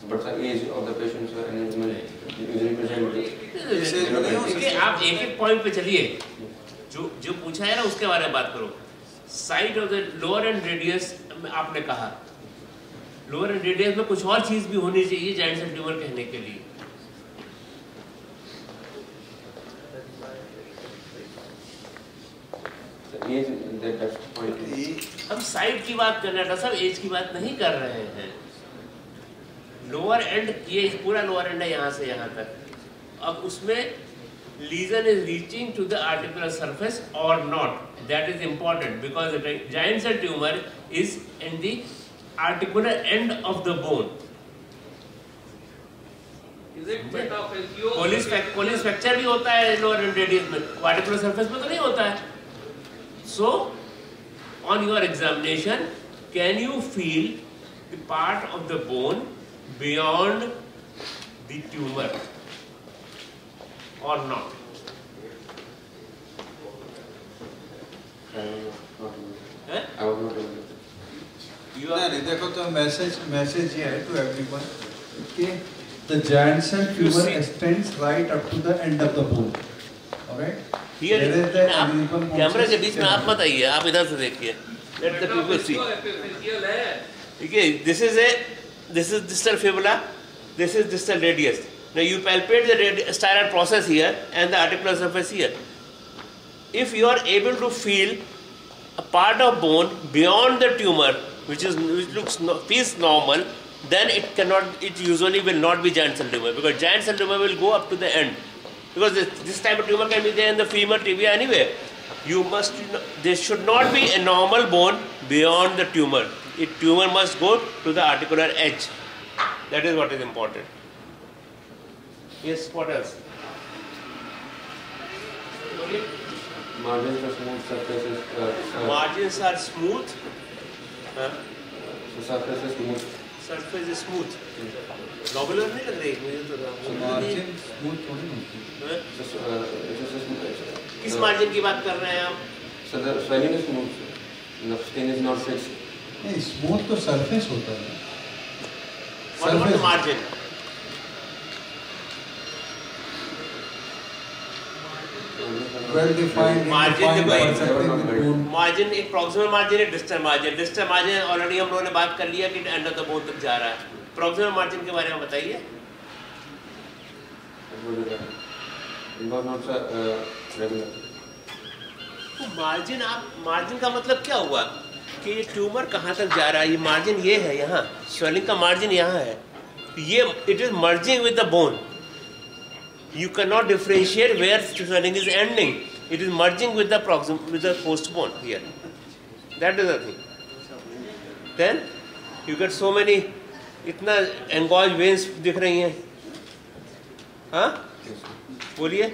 But the age of the patient sir and usually present उसके आप एक एक पॉइंट पे चलिए। जो जो पूछा है ना उसके बारे में बात करो। Side of the lower end radius आपने कहा। लोअर एंड रेडियस में कुछ और चीज़ भी होनी चाहिए जाइंट सेल ट्यूमर कहने के लिए। हम साइड की बात कर रहे हैं सब एज की बात नहीं कर रहे हैं। लोअर एंड ये पूरा लोअर एंड है यहाँ से यहाँ तक। अब उसमें lesion is reaching to the articular surface और not that is important because giants tumour is in the articular end of the bone fracture भी होता है सर्फेस में तो नहीं होता है। So on your examination can you feel the of the bone beyond the tumor or not. You are देखो तो message message here to everyone. Okay, the giant cell tumor extends right up to the end of the bone. Alright. Here आप कैमरे के बीच में आप मत आइए आप इधर से देखिए. Let the people see. ठीक है, this is a this is distal fibula, this is distal radius. Now you palpate the styloid process here and the articular surface here. If you are able to feel a part of bone beyond the tumor, which is which looks no, feels normal, then it cannot it usually will not be giant cell tumor because giant cell tumor will go up to the end because this, this type of tumor can be there in the femur tibia anywhere. You must there should not be a normal bone beyond the tumor It tumor must go to the articular edge. That is what is important. Yes, what else? margins are smooth surfaces uh, uh, Margins are smooth. Huh? so surface is smooth Surface is smooth. Globular नहीं लग रही मुझे तो so margin smooth थोड़ी होती है हाँ? so, uh, it's just a smooth किस मार्जिन की बात कर रहे हैं आप so the swelling is smooth the skin is not fixed नहीं स्मूथ तो सरफेस होता है। With bone मार्जिन एक प्रॉक्सिमल मार्जिन है distal margin distal margin already हम लोगों ने बात कर लिया कि एंड ऑफ़ द बोन तक जा रहा है। प्रॉक्सिमल मार्जिन के बारे में बताइए। Not uh, तो मार्जिन आप मार्जिन का मतलब क्या हुआ? कि ये ट्यूमर कहाँ तक जा रहा है? ये मार्जिन ये है यहाँ। स्वेलिंग का मार्जिन यहाँ है। ये it is merging with the bone you can not differentiate where swelling is ending it is merging with the proximal with the post bone here that is the thing then you get so many इतना engorged veins दिख रही हैं। हाँ? बोलिए।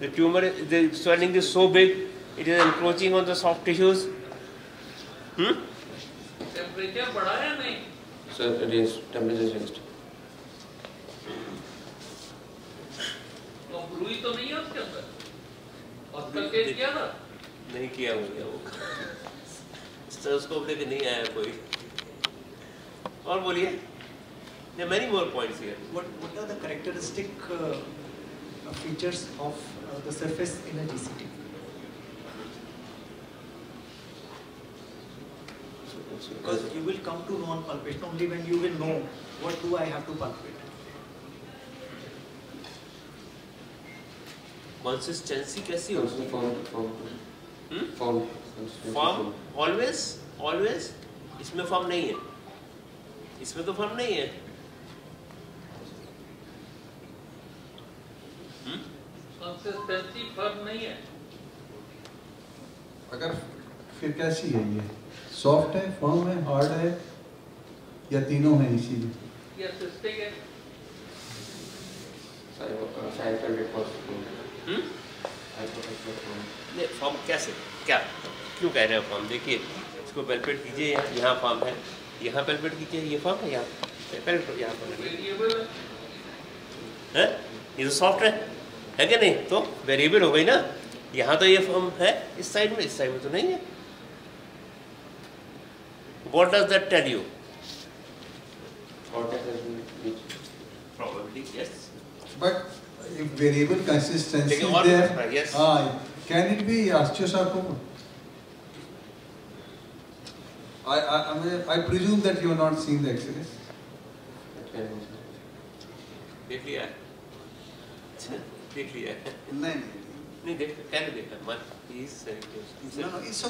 The tumour the swelling is so big it is encroaching on the soft tissues temperature बढ़ा या नहीं so it is temperature changed तो तो नहीं है उसके अंदर हॉस्पिटल केस किया था नहीं किया मुझे वो स्टेथोस्कोप लेके नहीं आया कोई और बोलिए there are many more points here What, what are the characteristic uh, uh, features of uh, the surface in a GCT? Because you will come to know on palpation only when you will know what do I have to palpate. consistency कैसी होगी form form Hmm? form form always always इसमें form नहीं है इसमें तो form नहीं है consistency firm नहीं है अगर फिर कैसी है ये सॉफ्ट है फर्म है हार्ड है या तीनों है है हम्म? form नहीं फॉर्म कैसे? क्या? क्यों कह रहे हैं फॉर्म देखिए इसको पेल्पेट कीजिए यहाँ यहाँ फॉर्म है। यहाँ पेल्पेट कीजिए ये फॉर्म है यहाँ। पेल्पेट यहाँ पर है। है। ये तो सॉफ्ट है। है कि नहीं? तो वेरिएबल हो गई ना। यहाँ तो ये फॉर्म है इस साइड में इस साइड में तो नहीं है। What does that tell you? Cortex has been reached. Probably, yes. But if variable consistency Taking is all there, the- yes. ah, can it be osteosarcoma? I, I, I, mean, I presume that you have not seen the X-rays. That can be. देख लिया है? देख लिया है? नहीं नहीं देख कैसे देखा मन he is saying No, no, it's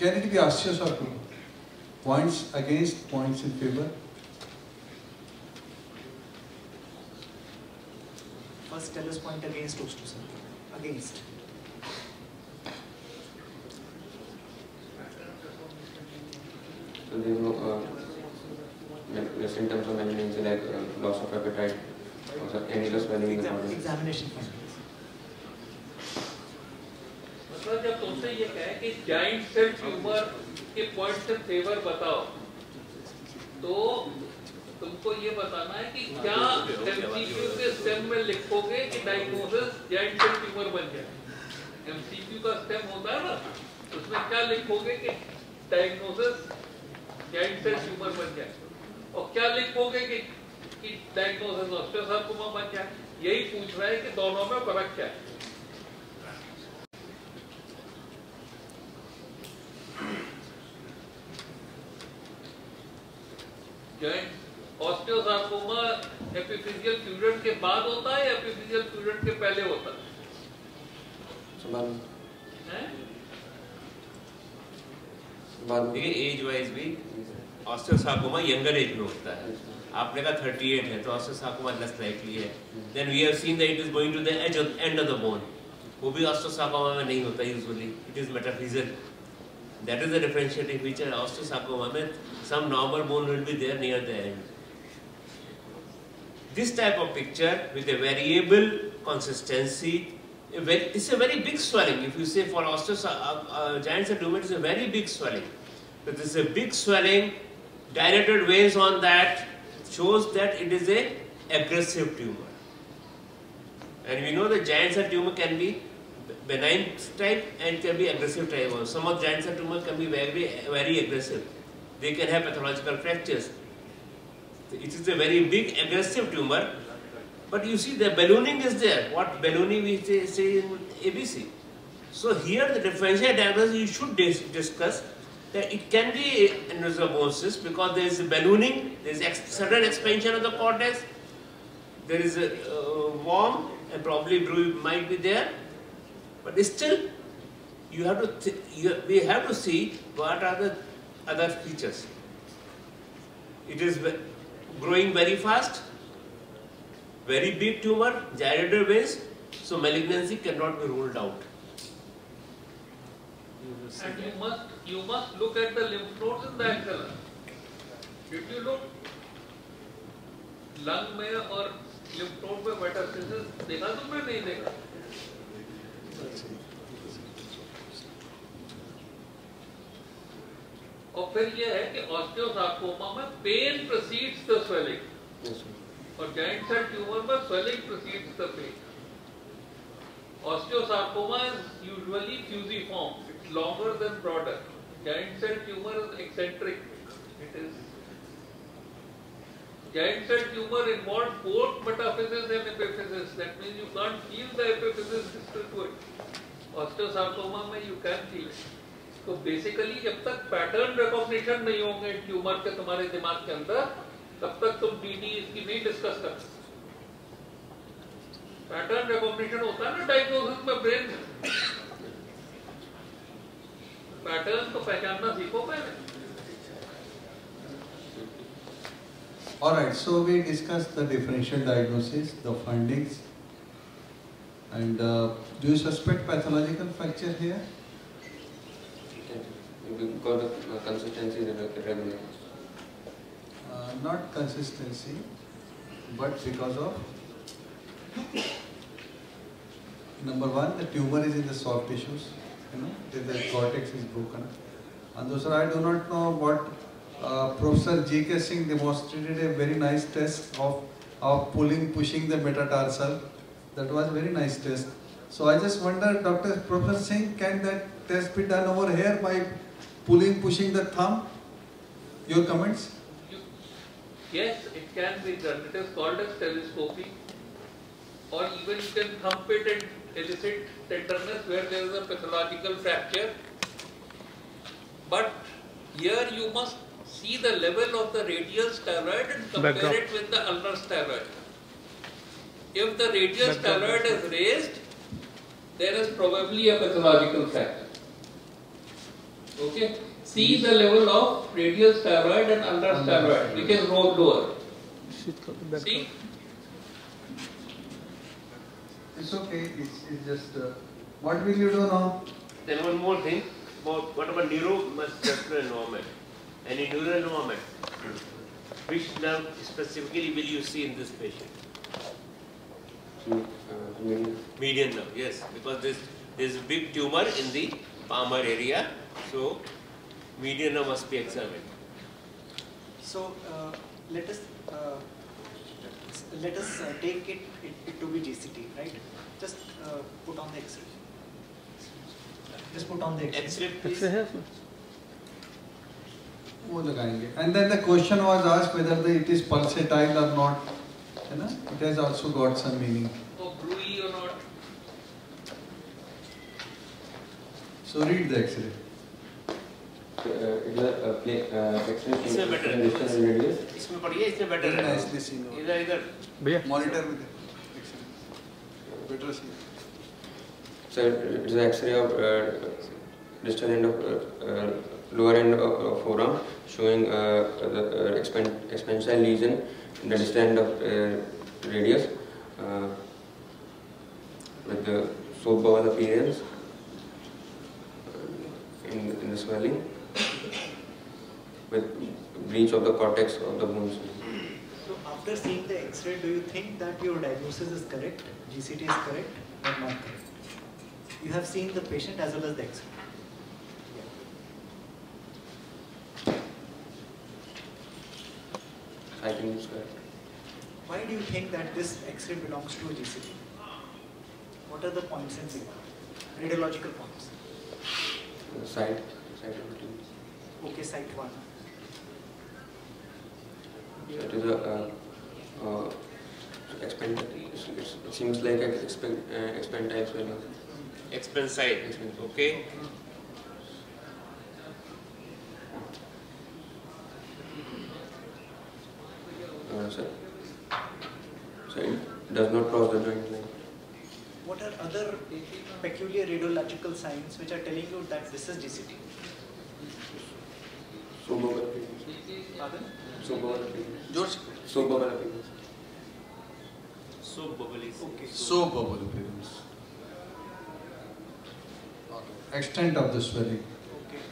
can it be osteosarcoma? Points against, points in favor. First tell us point against osteosarcoma. Against. So there is no uh, like, the symptoms of malignancy like uh, loss of appetite, or annular swelling in the Exam- body. examination मतलब जब तुमसे ये कहे कि giant cell tumour के points in favour बताओ तो तुमको ये बताना है कि क्या एमसीक्यू के स्टेम में लिखोगे कि डायग्नोसिस जाइंट सेल ट्यूमर बन जाए एमसीक्यू का स्टेम होता है ना, उसमें क्या लिखोगे कि डायग्नोसिस जाइंट सेल ट्यूमर बन जाए और क्या लिखोगे कि कि डायग्नोसिस ऑस्टियोसार्कोमा बन जाए यही पूछ रहा है कि दोनों में फ़र्क क्या है। जॉइंट ऑस्टियोसार्कोमा एपिफिजियल फ्यूजन के बाद होता है या एपिफिजियल फ्यूजन के पहले होता है? हैं? देखिए एज वाइज भी ऑस्टियोसार्कोमा यंगर एज में होता है। आपने कहा 38 है तो ऑस्टियोसार्कोमा लेस लाइकली है। Then we have seen that it is going to the edge of end of the bone वो भी ऑस्टियोसार्कोमा में नहीं होता usually it is metaphyseal That is the differentiating feature osteosarcoma means some normal bone will be there near the end. This type of picture with a variable consistency, it's a very big swelling. If you say for osteosarcoma, uh, uh, giant cell tumor, is a very big swelling. So this is a big swelling, dilated veins on that shows that it is a aggressive tumor. And we know the giant cell tumor can be benign type and can be aggressive type also. some of giant cell tumor can be very very aggressive they can have pathological fractures it is a very big aggressive tumor, but you see the ballooning is there. What ballooning we say, say in ABC. So here the differential diagnosis you should dis- discuss that it can be aneurysmosis because there is ballooning, there is ex- sudden expansion of the cortex, there is a uh, worm and probably bruise might be there, but still you have to th- you, we have to see what are the other features. It is ve- growing very fast, very big tumor, gyrated veins, so malignancy cannot be ruled out. And you must you must look at the lymph nodes in the axilla. Did you look lung में और lymph node में metastasis देखा तुमने नहीं देखा और फिर ये है कि ऑस्टियोसार्कोमा में पेन प्रोसीड्स द स्वेलिंग और जॉइंट सेल ट्यूमर में swelling precedes the pain osteosarcoma is usually fusiform it's longer than broader joint cell tumour is eccentric it is Giant cell tumor involves both metaphysis and epiphysis. That means you can't feel the epiphysis distal to it. Osteosarcoma में you can feel it. तो basically जब तक pattern recognition नहीं होंगे tumour के तुम्हारे दिमाग के अंदर तब तक तुम डीडी इसकी नहीं डिस्कस कर पैटर्न रिकॉग्निशन होता है ना डायग्नोसिस में ब्रेन में पैटर्न को पहचानना सीखो पहले Alright, so we discussed the differential diagnosis, the findings, and uh, do you suspect pathological fracture here? Because got a consistency is irregular. Uh, not consistency, but because of number one, the tumor is in the soft tissues, you know, the, the cortex is broken. And also, I do not know what uh, Professor G.K. Singh demonstrated a very nice test of, of pulling, pushing the metatarsal. That was very nice test. So I just wonder, Dr. Professor Singh, can that test be done over here by pulling, pushing the thumb? Your comments? Yes, it can be done. It is called as telescopy. Or even you can thump it and elicit tenderness where there is a pathological fracture. But here you must see the level of the radial styloid and compare Background. it with the ulnar styloid. If the radial styloid is raised, there is probably a pathological fracture. Okay? See the level of radial styloid and ulnar styloid, which is rolled over. See? It's okay, it's, it's just, uh, what will you do now? Then one more thing about what about neuromuscular environment? Any neural environment? Which nerve specifically will you see in this patient? So, uh, median. Median nerve, yes, because this there's a big tumor in the palmar area, so median nerve must be examined. So uh, let us uh, let us uh, take it, it, it to be GCT, right? Just uh, put on the X-ray. Just put on the X-ray. X-ray, please. वो लगाएँगे and then the question was asked whether the it is pulsatile और not है ना it has also got some meaning So read the X-ray. Uh, it's a uh, play, uh, X-ray. इसमें better है. इसमें पढ़िए इसमें better है. Nicely seen. इधर इधर. भैया. Monitor में दे. X-ray. Better seen. Sir, it's an X-ray of uh, distal end of uh, uh, lower end of, forearm showing uh, the uh, expand, expansile lesion in the distal end of uh, radius with the soap bubble appearance in, in the swelling with breach of the cortex of the bones. So after seeing the X-ray, do you think that your diagnosis is correct? GCT is correct or not correct? You have seen the patient as well as the X-ray. I think it's correct. Why do you think that this X-ray belongs to a GCT? What are the points in view? Radiological points. The side, side of the. Okay, site one. So it is a uh, uh, expand. It's, it's, it seems like an expand uh, expand type swelling. expense side, okay? Uh, so, so it does not cross the joint line. What are other peculiar radiological signs which are telling you that this is GCT? Soap bubble appearance. Pardon? Soap bubble appearance. George. Soap bubble appearance. Soap bubble is Okay. Soap bubble appearance. extent of the swelling Okay.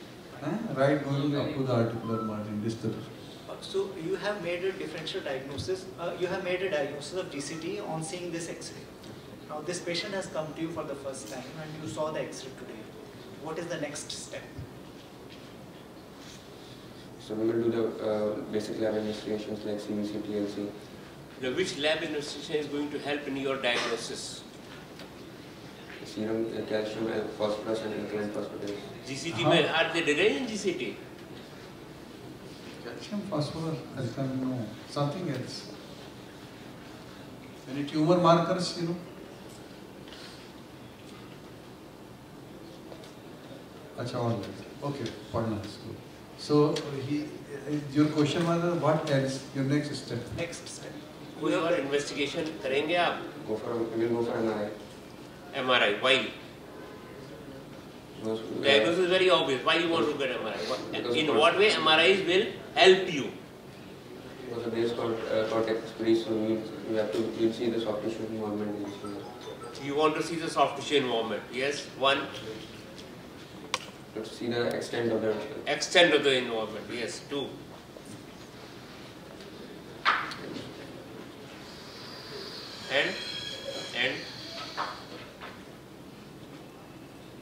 huh? right going up to the articular margin distal So you have made a differential diagnosis, uh, you have made a diagnosis of GCT on seeing this X-ray. Now this patient has come to you for the first time and you saw the X-ray today. What is the next step? So we will do the uh, basic lab investigations like CBC, TLC. Now, which lab investigation is going to help in your diagnosis? serum, uh, calcium, phosphorus, and alkaline phosphatase. GCT हाँ. में are they derived in GCT? Calcium phosphorus alkaline no something else any tumor markers you know अच्छा all right okay पढ़ना इसको so he your question was uh, what else your next step Next step. कोई और investigation करेंगे आप Go for we will go for MRI. MRI? Why? Uh, Diagnosis is very obvious. Why you want to get MRI? What- In what way MRIs will help you? Because the base cort- uh, cortex free, so you, you have to you see the soft tissue involvement. You want to see the soft tissue involvement. Yes. One, To see the extent of the extent of the involvement. Yes. Two. And and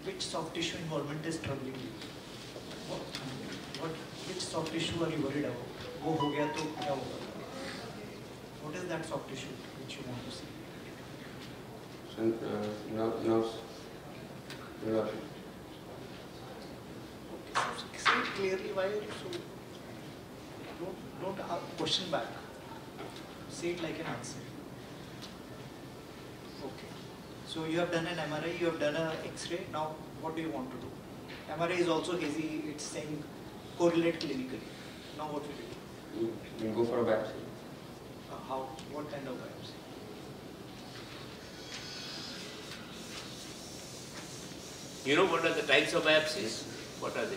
Which soft tissue involvement is troubling you? What, what, which soft tissue are you worried about? वो हो गया तो क्या होगा? What is that soft tissue which you want to see? so, uh, nerve, nerves. nerve- Okay, so say it clearly why, so don't, don't uh, question back. Say it like an answer. Okay. So you have done an MRI, you have done an X-ray, now what do you want to do? MRI is also hazy, it's saying correlate clinically. Now what we do? We'll go for a biopsy. Uh, how, what kind of biopsy? You know what are the types of biopsies? What are they?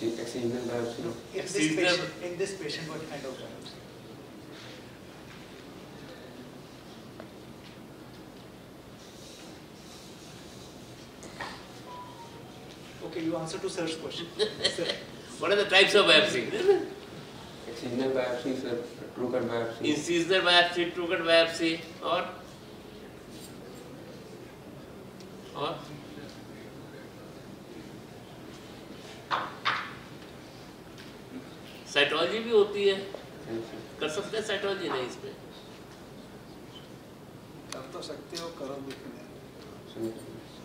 Excisional biopsy. In this patient, in this patient, what kind of biopsy? Okay, you answer to sir's question. What are the types of biopsy? Excisional biopsy, sir. True cut biopsy. Incisional biopsy, true cut biopsy, or or cytology भी होती है कर सकते हैं cytology नहीं इसमें कर तो सकते हो करो भी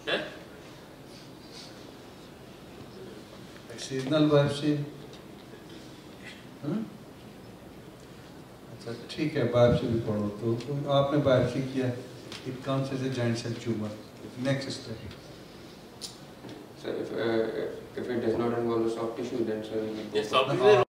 है सीजनल बायोप्सी से। अच्छा ठीक है बायोप्सी भी पढ़ो तो तो आपने बायोप्सी किया। It comes as a joint cell tumour next step sir if uh, if it does not involve the soft tissue, then sir we will go ये for सॉफ्टवेयर